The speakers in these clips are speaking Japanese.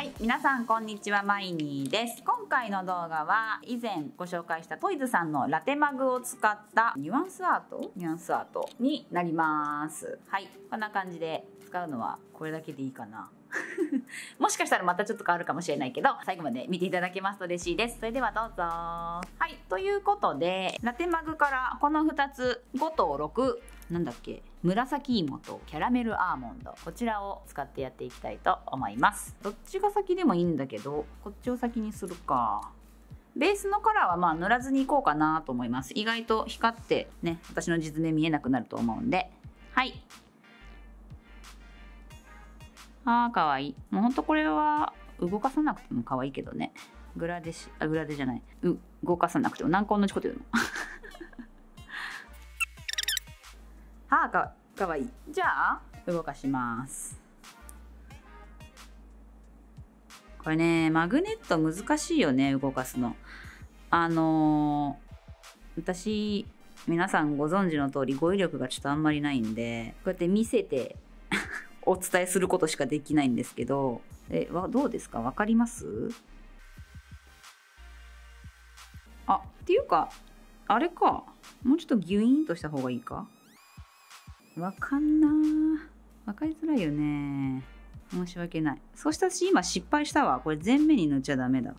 はい、皆さんこんにちは、マイニーです。今回の動画は以前ご紹介したトイズさんのラテマグを使ったニュアンスアートニュアンスアートになります。はい、こんな感じで使うのはこれだけでいいかな。もしかしたらまたちょっと変わるかもしれないけど最後まで見ていただけますと嬉しいですそれではどうぞはいということでラテマグからこの2つ5と6なんだっけ？紫芋とキャラメルアーモンド。こちらを使ってやっていきたいと思います。どっちが先でもいいんだけどこっちを先にするか。ベースのカラーはまあ塗らずにいこうかなと思います。意外と光ってね私の実名見えなくなると思うんで。はい。あーかわい。いもうほんとこれは動かさなくても可愛いいけどね。グラデしあグラデじゃない。動かさなくても。何か同じこと言うのあかかわいい。じゃあ動かします。これねマグネット難しいよね動かすの。あのー、私皆さんご存知の通り語彙力がちょっとあんまりないんでこうやって見せて お伝えすることしかできないんですけど。えわどうですか？分かります？あっていうかあれか。もうちょっとギュイーンとした方がいいか？わかんな分かりづらいよね。申し訳ない。そしたし今失敗したわ。これ全面に塗っちゃダメだ。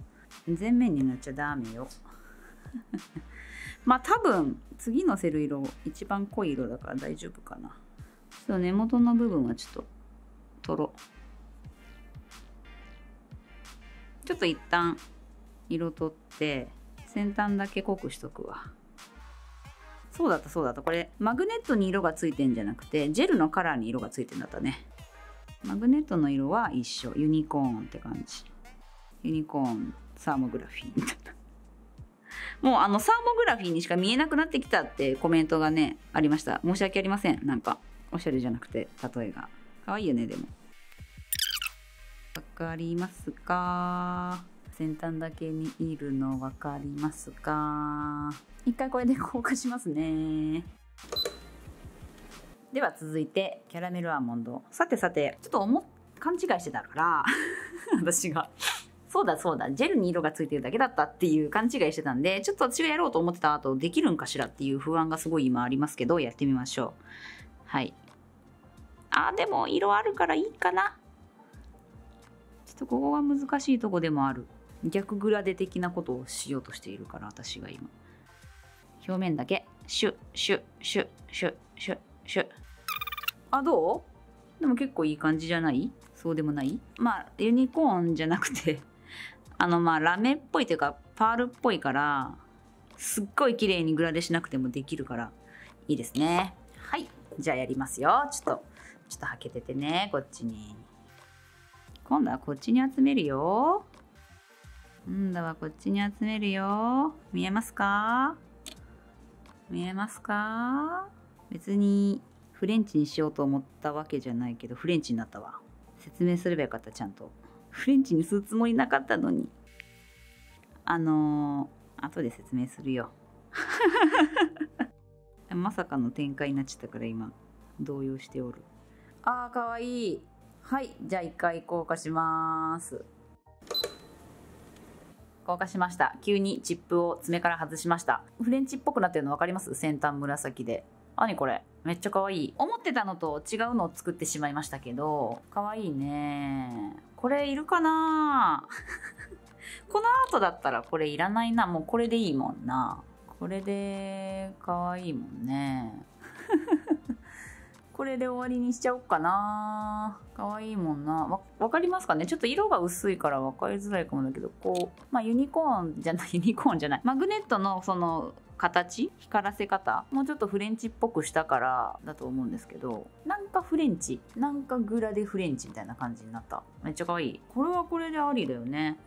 全面に塗っちゃダメよ。まあ多分次のせる色一番濃い色だから大丈夫かな。そう根元の部分はちょっと取ろちょっと一旦色取って先端だけ濃くしとくわ。そうだったそうだった。これマグネットに色がついてんじゃなくてジェルのカラーに色がついてんだったね。マグネットの色は一緒。ユニコーンって感じ。ユニコーンサーモグラフィーみたいな。もうあのサーモグラフィーにしか見えなくなってきたってコメントがねありました。申し訳ありません。なんかおしゃれじゃなくて例えが。可愛いよねでも。わかりますか？先端だけにいるの分かりますか一回これで硬化しますね。では続いてキャラメルアーモンド。さてさてちょっと思勘違いしてたから 私が。そうだそうだジェルに色がついてるだけだったっていう勘違いしてたんでちょっと私がやろうと思ってた後できるんかしらっていう不安がすごい今ありますけどやってみましょう。はい。あでも色あるからいいかな。ちょっとここが難しいとこでもある。逆グラデ的なことをしようとしているから私が今。表面だけ。シュッシュッシュッシュッシュッシュッ。あどう？でも結構いい感じじゃない？そうでもない？まあユニコーンじゃなくて あのまあラメっぽいというかパールっぽいからすっごい綺麗にグラデしなくてもできるからいいですね。はい。じゃあやりますよ。ちょっとちょっとはけててねこっちに。今度はこっちに集めるよ今度はこっちに集めるよ。見えますか？見えますか？別にフレンチにしようと思ったわけじゃないけどフレンチになったわ。説明すればよかったちゃんと。フレンチにするつもりなかったのに。あのー、後で説明するよ。まさかの展開になっちゃったから今動揺しておる。あーかわいい。はいじゃあ一回硬化します。硬化しました。急にチップを爪から外しました。フレンチっぽくなってるの分かります？先端紫で。何これ？めっちゃ可愛い。思ってたのと違うのを作ってしまいましたけど可愛いね。これいるかな？この後だったらこれいらないな。もうこれでいいもんな。これで可愛いもんね。これで終わりにしちゃおっかな。可愛いもんな。わ分かりますかね？ちょっと色が薄いから分かりづらいかもだけどこうまあユニコーンじゃないユニコーンじゃない。マグネットのその形？光らせ方？もうちょっとフレンチっぽくしたからだと思うんですけどなんかフレンチ？なんかグラデフレンチみたいな感じになった。めっちゃ可愛い。これはこれでありだよね。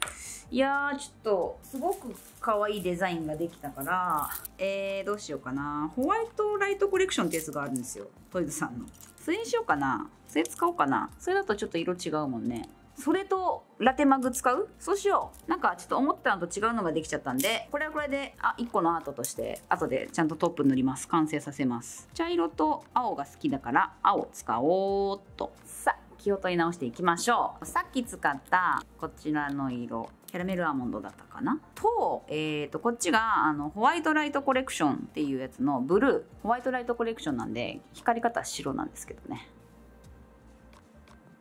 いやーちょっとすごく可愛いデザインができたからえー、どうしようかな。ホワイトライトコレクションってやつがあるんですよ。トイズさんの。それにしようかな。それ使おうかな。それだとちょっと色違うもんね。それとラテマグ使う？そうしよう。なんかちょっと思ったのと違うのができちゃったんでこれはこれであ1個のアートとして後でちゃんとトップ塗ります。完成させます。茶色と青が好きだから青使おうっと。さあ気を取り直していきましょう。さっき使ったこちらの色キャラメルアーモンドだったかな？と,、えー、とこっちがあのホワイトライトコレクションっていうやつのブルー。ホワイトライトコレクションなんで光り方は白なんですけどね。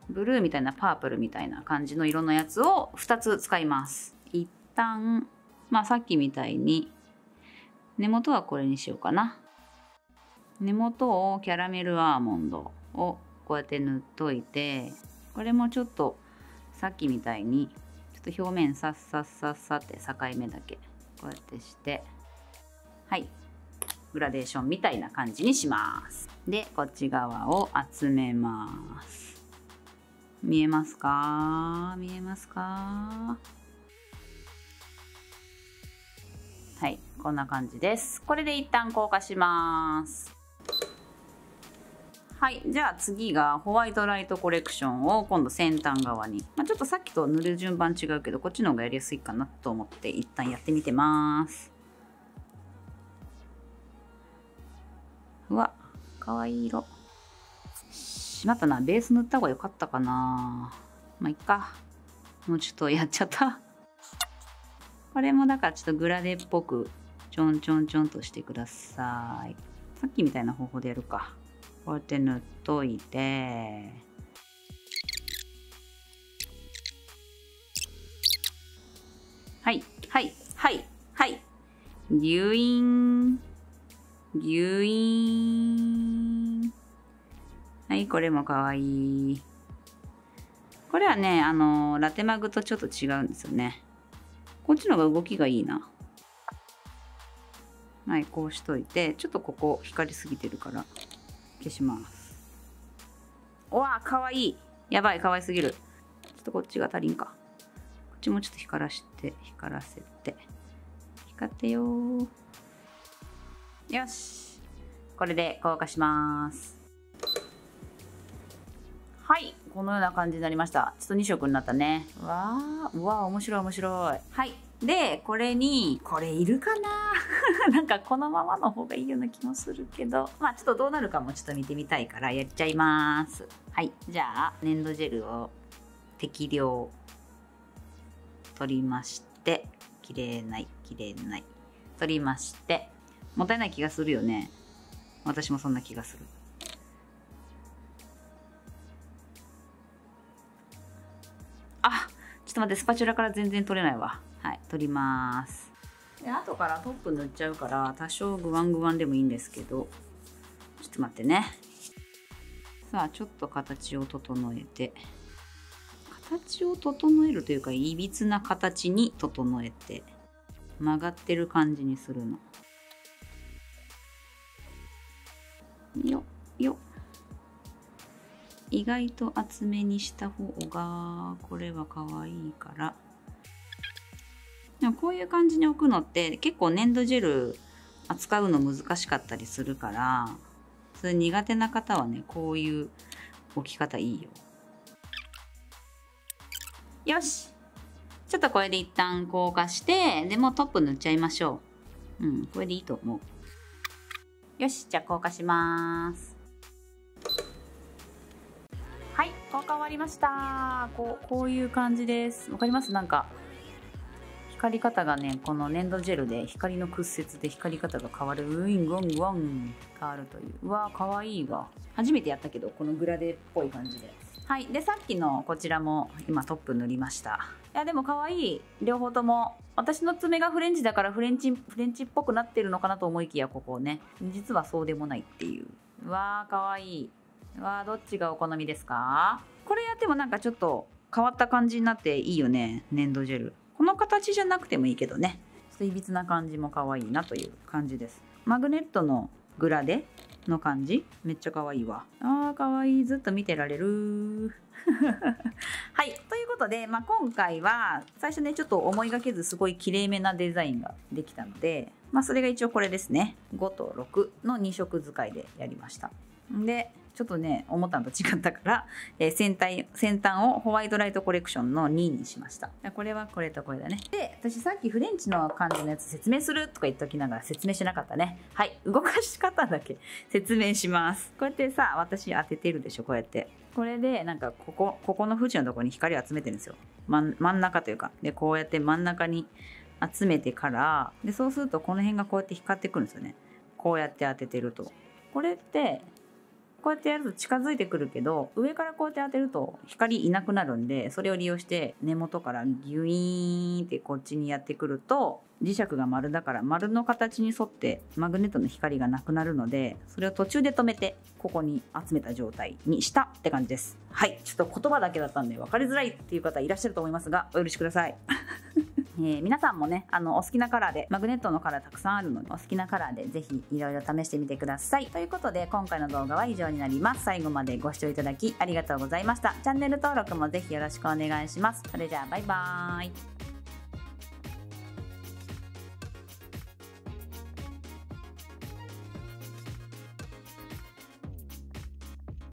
ブルーみたいなパープルみたいな感じの色のやつを2つ使います。一旦まあさっきみたいに根元はこれにしようかな。根元をキャラメルアーモンドをこうやって塗っといてこれもちょっとさっきみたいにちょっと表面さっさっさっさって境目だけこうやってしてはい。グラデーションみたいな感じにします。でこっち側を集めます。見えますか？見えますか？はいこんな感じです。これで一旦硬化します。はいじゃあ次がホワイトライトコレクションを今度先端側に、まあ、ちょっとさっきと塗る順番違うけどこっちの方がやりやすいかなと思って一旦やってみてます。うわかわいい色。しまったな。ベース塗った方が良かったかな。まあいっか。もうちょっとやっちゃった。これもだからちょっとグラデっぽくちょんちょんちょんとしてください。さっきみたいな方法でやるか。こうやって塗っといて。はい。はい。はい。はい。ギュイン。ギュイン。はいこれもかわいい。これはねあのラテマグとちょっと違うんですよね。こっちの方が動きがいいな。はいこうしといてちょっとここ光りすぎてるから消します。うわーかわいい。やばいかわいすぎる。ちょっとこっちが足りんか。こっちもちょっと光らして光らせて。光ってよよし。これで硬化します。このような感じになりました。ちょっと2色になったね。わーうわー面白い面白い。はい。でこれにこれいるかな？なんかこのままの方がいいような気もするけど。まあちょっとどうなるかもちょっと見てみたいからやっちゃいます。はい。じゃあ粘土ジェルを適量取りまして。綺麗ない綺麗ない。取りまして。もったいない気がするよね。私もそんな気がするっと待ってスパチュラから全然取れないわ。はい取ります。で後からトップ塗っちゃうから多少グワングワンでもいいんですけど。ちょっと待ってね。さあちょっと形を整えて。形を整えるというかいびつな形に整えて。曲がってる感じにするの。よよ意外と厚めにした方がこれは可愛いから。でもこういう感じに置くのって結構粘土ジェル扱うの難しかったりするからそれ苦手な方はねこういう置き方いいよ。よし。ちょっとこれで一旦硬化してでもうトップ塗っちゃいましょう。うんこれでいいと思う。よしじゃあ硬化します。はい硬化終わりました。こうこういう感じです。わかります？なんか光り方がねこの粘土ジェルで光の屈折で光り方が変わる。ウィンゴンゴン変わるという。うわーかわいいわ。初めてやったけどこのグラデっぽい感じで。はい。でさっきのこちらも今トップ塗りました。いやでも可愛い両方とも。私の爪がフレンチだからフレンチフレンチっぽくなってるのかなと思いきやここね。実はそうでもないっていう。うわーかわいい。わーどっちがお好みですか？これやってもなんかちょっと変わった感じになっていいよね粘土ジェル。この形じゃなくてもいいけどね。ちょっといびつな感じも可愛いなという感じです。マグネットのグラデの感じ？めっちゃ可愛いわ。あー可愛い。ずっと見てられる。はい。ということで、まあ、今回は最初ねちょっと思いがけずすごい綺麗めなデザインができたので、まあ、それが一応これですね。5と6の2色使いでやりました。でちょっとね思ったのと違ったから、えー先端先端をホワイトライトコレクションの2にしました。これはこれとこれだね。で私さっきフレンチの感じのやつ説明するとか言っときながら説明しなかったね。はい動かし方だけ説明します。こうやってさ私当ててるでしょこうやって。これでなんかここここの縁のところに光を集めてるんですよ。真真ん中というか。でこうやって真ん中に集めてからでそうするとこの辺がこうやって光ってくるんですよね。こうやって当ててると。これってこうやってやると近づいてくるけど上からこうやって当てると光いなくなるんでそれを利用して根元からギュイーンってこっちにやってくると磁石が丸だから丸の形に沿ってマグネットの光がなくなるのでそれを途中で止めてここに集めた状態にしたって感じです。はい。ちょっと言葉だけだったんで分かりづらいっていう方いらっしゃると思いますがお許しください。えー、皆さんもねあのお好きなカラーでマグネットのカラーたくさんあるのでお好きなカラーでぜひいろいろ試してみてください。ということで今回の動画は以上になります。最後までご視聴いただきありがとうございました。チャンネル登録もぜひよろしくお願いします。それじゃあバイバーイ。